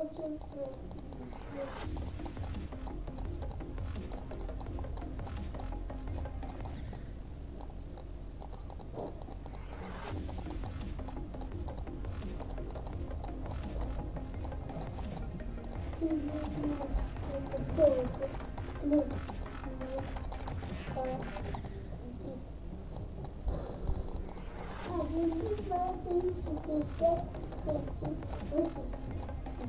Bom, Vila,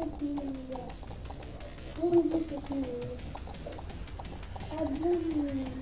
Vila, Vila,